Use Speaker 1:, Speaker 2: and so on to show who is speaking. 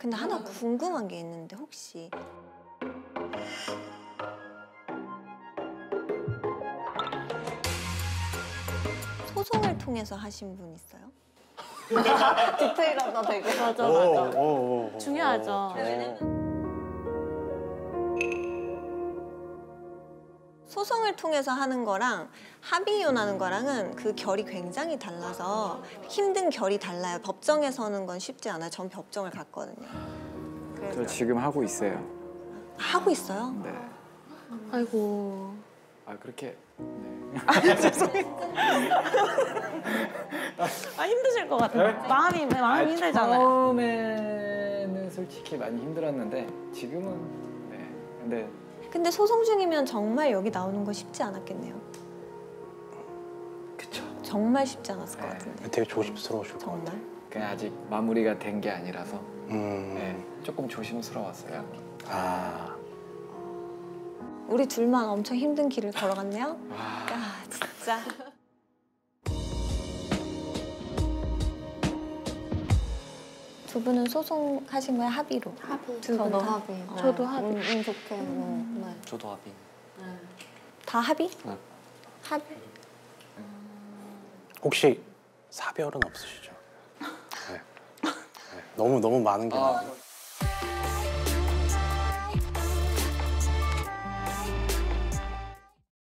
Speaker 1: 근데 하나 궁금한 게 있는데 혹시 소송을 통해서 하신 분 있어요? 디테일하다 되게.
Speaker 2: 맞아
Speaker 3: 오,
Speaker 2: 맞아.
Speaker 3: 오, 오, 오.
Speaker 2: 중요하죠.
Speaker 3: 오,
Speaker 1: 소송을 통해서 하는 거랑 합의이혼하는 거랑은 그 결이 굉장히 달라서 힘든 결이 달라요. 법정에서는 건 쉽지 않아요. 전 법정을 갔거든요. 그래서
Speaker 4: 저 지금 하고 있어요.
Speaker 1: 하고 있어요.
Speaker 4: 네.
Speaker 2: 아이고.
Speaker 4: 아 그렇게
Speaker 2: 아 힘드실 것 같아요.
Speaker 4: 네?
Speaker 2: 마음이 마음이
Speaker 4: 아,
Speaker 2: 힘들잖아요.
Speaker 4: 처음에는 솔직히 많이 힘들었는데 지금은 네. 근데
Speaker 1: 근데 소송 중이면 정말 여기 나오는 거 쉽지 않았겠네요.
Speaker 4: 그쵸.
Speaker 1: 정말 쉽지 않았을 것
Speaker 4: 네.
Speaker 1: 같은데.
Speaker 3: 되게 조심스러우실 것
Speaker 1: 정말.
Speaker 3: 같아요.
Speaker 4: 그냥 아직 마무리가 된 게 아니라서
Speaker 3: 음.
Speaker 4: 네. 조금 조심스러웠어요.
Speaker 3: 아.
Speaker 1: 우리 둘만 엄청 힘든 길을 걸어갔네요.
Speaker 4: 와.
Speaker 1: 야 진짜. 두 분은 소송하신 거예요 합의로?
Speaker 5: 합의.
Speaker 1: 두
Speaker 5: 저도
Speaker 1: 분 다?
Speaker 5: 합의.
Speaker 1: 어.
Speaker 2: 저도 합의.
Speaker 5: 운, 운 좋게. 음. 네.
Speaker 6: 저도 합의.
Speaker 1: 다 합의?
Speaker 6: 네.
Speaker 1: 합의.
Speaker 3: 혹시 사별은 없으시죠? 네. 네. 너무 너무 많은 게
Speaker 4: 아,
Speaker 3: 많아요.